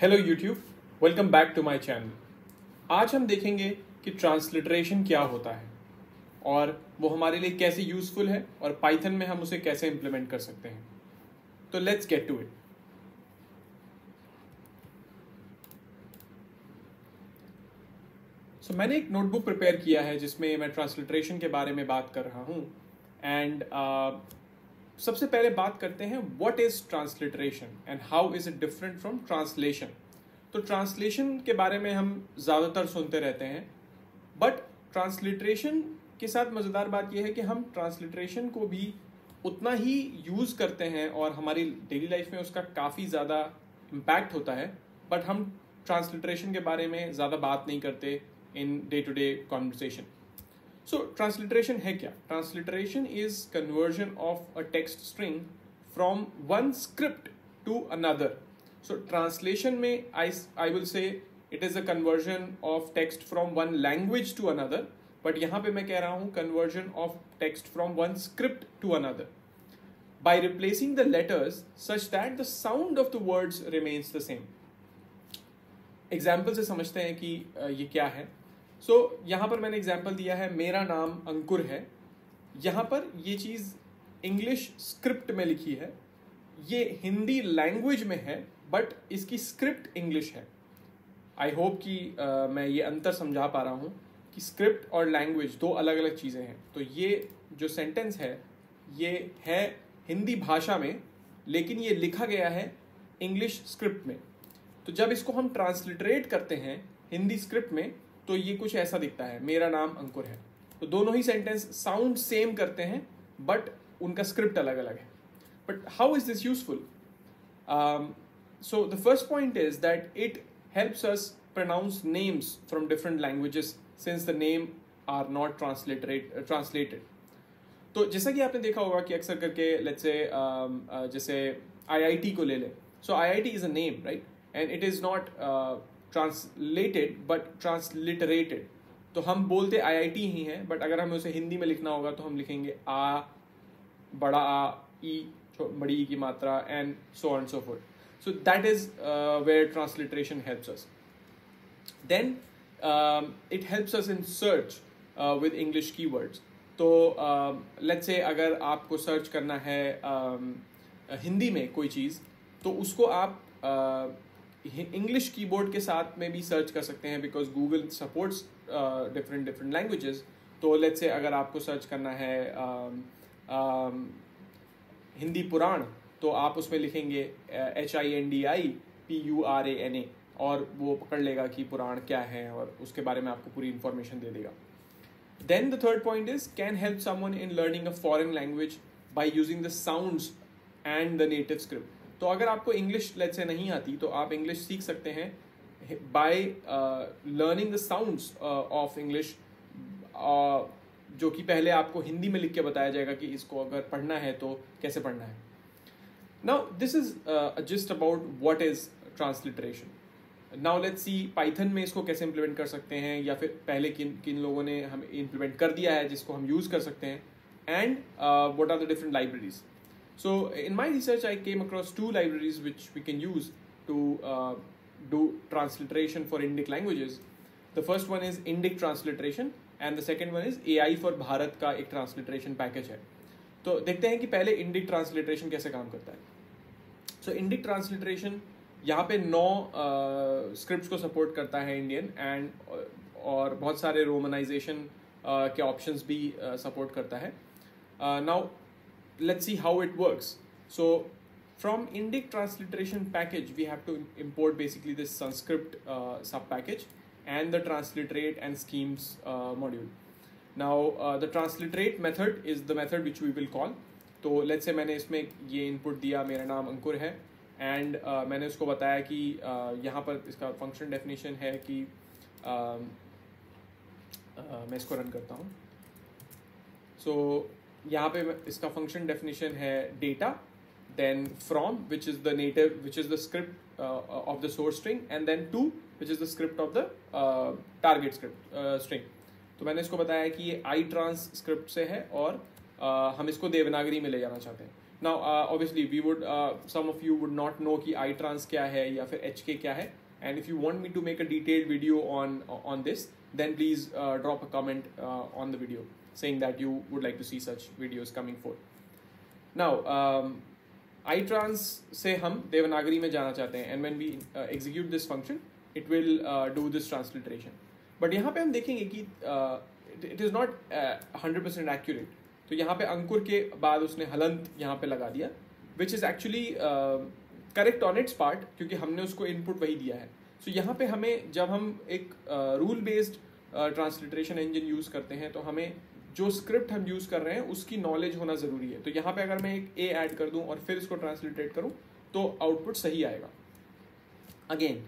Hello YouTube welcome back to my channel आज हम देखेंगे कि ट्रांसलिटरेशन क्या होता है और वो हमारे लिए कैसे यूजफुल है और पाइथन में हम उसे कैसे इम्प्लीमेंट कर सकते हैं। तो let's get to it so मैंने एक नोटबुक प्रिपेयर किया है जिसमें मैं ट्रांसलिटरेशन के बारे में बात कर रहा हूँ। एंड सबसे पहले बात करते हैं what is transliteration and how is it different from translation तो ट्रांसलेशन के बारे में हम ज़्यादातर सुनते रहते हैं बट ट्रांसलिटरेशन के साथ मज़ेदार बात यह है कि हम ट्रांसलिटरेशन को भी उतना ही यूज़ करते हैं और हमारी डेली लाइफ में उसका काफ़ी ज़्यादा इम्पैक्ट होता है बट हम ट्रांसलिटरेशन के बारे में ज़्यादा बात नहीं करते in day to day conversation so transliteration है क्या? Transliteration is conversion of a text string from one script to another so translation में I I will say it is a conversion of text from one language to another but यहाँ पे मैं कह रहा हूँ conversion of text from one script to another by replacing the letters such that the sound of the words remains the same. Example से समझते हैं कि ये क्या है? सो so, यहाँ पर मैंने एग्ज़ाम्पल दिया है मेरा नाम अंकुर है। यहाँ पर ये चीज़ इंग्लिश स्क्रिप्ट में लिखी है। ये हिंदी लैंग्वेज में है बट इसकी स्क्रिप्ट इंग्लिश है। आई होप कि uh, मैं ये अंतर समझा पा रहा हूँ कि स्क्रिप्ट और लैंग्वेज दो अलग अलग चीज़ें हैं। तो ये जो सेंटेंस है ये है हिंदी भाषा में लेकिन ये लिखा गया है इंग्लिश स्क्रिप्ट में। तो जब इसको हम ट्रांसलिटरेट करते हैं हिंदी स्क्रिप्ट में तो ये कुछ ऐसा दिखता है। मेरा नाम अंकुर है। तो दोनों ही सेंटेंस साउंड सेम करते हैं बट उनका स्क्रिप्ट अलग अलग है but how is this useful so the first point is that it helps us pronounce names from different languages since the name are not translated translated. तो जैसा कि आपने देखा होगा कि अक्सर करके लेट्स से um, uh, जैसे आईआईटी को ले ले। So IIT is a name right and it is not translated but transliterated तो हम बोलते आईआईटी ही हैं बट अगर हमें उसे हिंदी में लिखना होगा तो हम लिखेंगे आ बड़ा आ ई बड़ी ई की मात्रा and so and so forth so that is where transliteration helps us then it helps us in search with English keywords तो लेट्स uh, से अगर आपको सर्च करना है um, हिंदी में कोई चीज़ तो उसको आप uh, इंग्लिश कीबोर्ड के साथ में भी सर्च कर सकते हैं because Google supports different different languages तो लेट से अगर आपको सर्च करना है uh, uh, हिंदी पुराण तो आप उसमें लिखेंगे H I N D I P U R A N A और वो पकड़ लेगा कि पुराण क्या है और उसके बारे में आपको पूरी इन्फॉर्मेशन दे देगा। Then the third point is can help someone in learning a foreign language by using the sounds and the native script तो अगर आपको इंग्लिश लेट से नहीं आती तो आप इंग्लिश सीख सकते हैं by learning the sounds of English जो कि पहले आपको हिंदी में लिख के बताया जाएगा कि इसको अगर पढ़ना है तो कैसे पढ़ना है। Now this is just about what is transliteration now let's see Python में इसको कैसे इंप्लीमेंट कर सकते हैं, या फिर पहले किन किन लोगों ने हम इंप्लीमेंट कर दिया है जिसको हम यूज़ कर सकते हैं। And what are the different libraries So in my research, I came across two libraries which we can use to uh, do transliteration for Indic languages. The first one is Indic transliteration and the second one is AI for Bharat का एक transliteration package है तो देखते हैं कि पहले Indic transliteration कैसे काम करता है So Indic transliteration यहाँ पे नौ स्क्रिप्ट uh, को सपोर्ट करता है इंडियन एंड और बहुत सारे रोमनाइजेशन uh, के ऑप्शंस भी सपोर्ट uh, करता है now let's see how it works. So from Indic transliteration package, we have to import basically this Sanskrit uh, sub package and the transliterate and schemes uh, module. Now uh, the transliterate method is the method which we will call. तो let's say मैंने इसमें ये input दिया मेरा नाम अंकुर है and uh, मैंने उसको बताया कि uh, यहाँ पर इसका फ़ंक्शन डेफिनेशन है कि uh, uh, मैं इसको रन करता हूँ so, यहाँ पे इसका फ़ंक्शन डेफिनेशन है data then from which is the native which is the script of the source string and then to which is the script of the target script string तो मैंने इसको बताया कि ये आई ट्रांस स्क्रिप्ट से है और uh, हम इसको देवनागरी में ले जाना चाहते हैं। Now obviously we would some of you would not know कि आई ट्रांस क्या है या फिर एच के क्या है। And if you want me to make a detailed video on on this then please drop a comment on the video. Saying that you would like to see such videos coming forth. Now, um, itrans से हम देवनागरी में जाना चाहते हैं and when we uh, execute this function, it will uh, do this transliteration. But यहाँ पे हम देखेंगे कि uh, it is not hundred percent accurate तो यहाँ पे अंकुर के बाद उसने हलंत यहाँ पे लगा दिया which is actually correct on its part क्योंकि हमने उसको इनपुट वही दिया है सो so, यहाँ पे हमें जब हम एक rule based transliteration engine use करते हैं तो हमें जो स्क्रिप्ट हम यूज़ कर रहे हैं उसकी नॉलेज होना ज़रूरी है। तो यहाँ पे अगर मैं एक ए ऐड कर दूँ और फिर इसको ट्रांसलिट्रेट करूँ तो आउटपुट सही आएगा। Again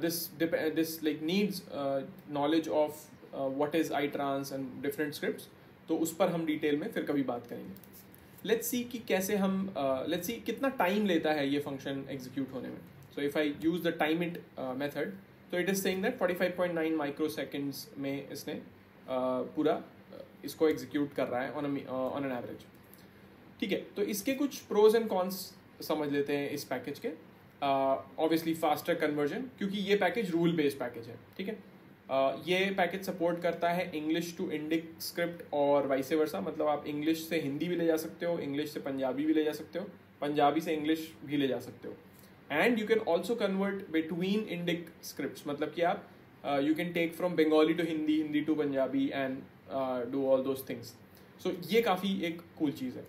this this like needs knowledge of what is ITRANS and different script तो उस पर हम डिटेल में फिर कभी बात करेंगे। लेट्स सी कि कैसे हम लेट्स uh, सी कितना टाइम लेता है ये फ़ंक्शन एग्जीक्यूट होने में। So if I use the time it method तो it is saying that 45.9 microseconds में इसने uh, पूरा इसको एग्जीक्यूट कर रहा है ऑन ऑन एन एवरेज ठीक है तो इसके कुछ प्रोज एंड कॉन्स समझ लेते हैं इस पैकेज के. ऑब्वियसली फास्टर कन्वर्जन क्योंकि ये पैकेज रूल बेस्ड पैकेज है ठीक है? Uh, ये पैकेज सपोर्ट करता है इंग्लिश टू इंडिक स्क्रिप्ट और वाइस वर्सा मतलब आप इंग्लिश से हिंदी भी ले जा सकते हो इंग्लिश से पंजाबी भी ले जा सकते हो पंजाबी से इंग्लिश भी ले जा सकते हो. And you can also convert between Indic script मतलब कि आप you can take from Bengali to Hindi Hindi to Punjabi and do all those things so ये काफ़ी एक कूल cool चीज़ है।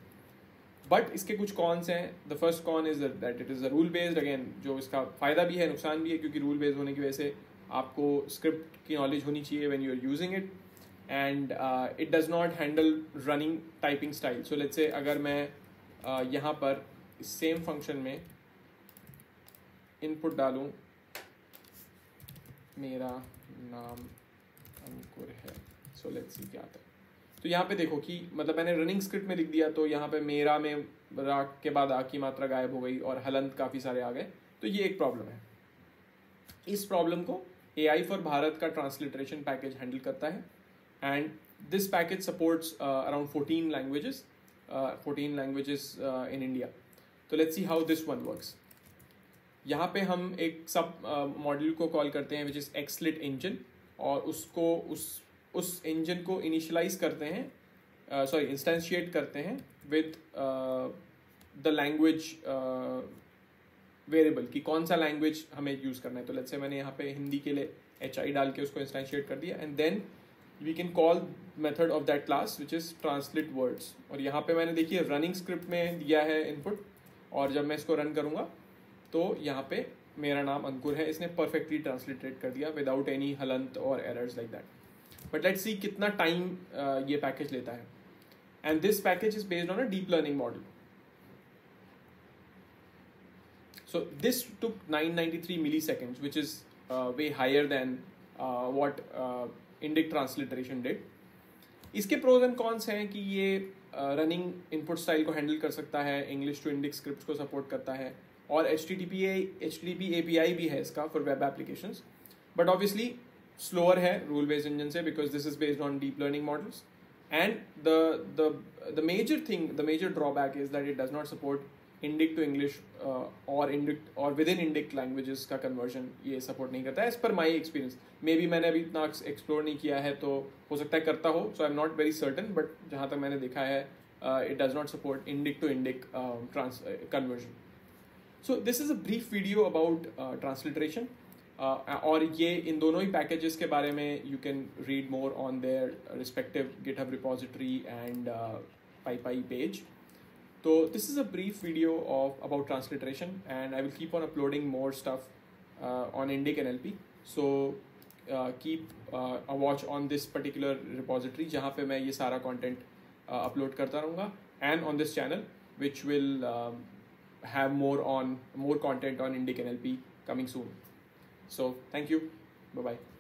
बट इसके कुछ कॉन्स हैं। The first con is that it is a rule based again जो इसका फ़ायदा भी है नुकसान भी है क्योंकि रूल बेस्ड होने की वजह से आपको स्क्रिप्ट की नॉलेज होनी चाहिए when you are using it and it does not handle running typing style so let's say अगर मैं uh, यहाँ पर सेम फ़ंक्शन में इनपुट डालूँ मेरा नाम अंकुर है। सो लेट्स सी क्या आता है। तो यहाँ पे देखो कि मतलब मैंने रनिंग स्क्रिप्ट में लिख दिया तो यहाँ पे मेरा में राग के बाद आ की मात्रा गायब हो गई और हलंत काफ़ी सारे आ गए। तो ये एक प्रॉब्लम है। इस प्रॉब्लम को ए आई फॉर भारत का ट्रांसलिट्रेशन पैकेज हैंडल करता है। And this package supports around fourteen languages fourteen languages in India तो let's see how this one works यहाँ पे हम एक सब मॉड्यूल uh, को कॉल करते हैं विच इज़ एक्सलिट इंजन और उसको उस उस इंजन को इनिशलाइज करते हैं सॉरी uh, इंस्टेंशिएट करते हैं विद द लैंग्वेज वेरिएबल कि कौन सा लैंग्वेज हमें यूज़ करना है। तो लेट्स से मैंने यहाँ पे हिंदी के लिए एच आई डाल के उसको इंस्टेंशिएट कर दिया and then we can call method of that class which is translate words और यहाँ पे मैंने देखिए रनिंग स्क्रिप्ट में दिया है इनपुट और जब मैं इसको रन करूँगा तो यहाँ पे मेरा नाम अंकुर है। इसने परफेक्टली ट्रांसलेटेड कर दिया विदाउट एनी हलंत और errors like that but let see कितना टाइम uh, ये पैकेज लेता है. And this package is based on a deep learning model So this took 993 milliseconds, which is uh, way higher than uh, what uh, Indic. इसके pros and cons हैं कि ये running input style को handle कर सकता है English to Indic script को support करता है और H T T P H T P A P I भी है इसका for web application but obviously slower है रूल बेस्ड इंजन से because this is based on deep learning models and the the major thing the major drawback is that it does not support Indic to English और Indic और with in Indic languages का conversion ये support नहीं करता है as per my experience may be मैंने अभी इतना एक्सप्लोर नहीं किया है तो हो सकता है करता हो so I am not very certain but जहाँ तक मैंने देखा है it does not support Indic to Indic conversion so this is a brief video about transliteration और ये इन दोनों ही पैकेजेस के बारे में you can read more on their respective GitHub repository and PyPI page तो this is a brief video of about transliteration and I will keep on uploading more stuff on Indic N L P so keep a watch on this particular repository जहाँ पे मैं ये सारा content upload uh, करता रहूँगा and on this channel which will have more on more content on Indic N L P coming soon So thank you. Bye bye.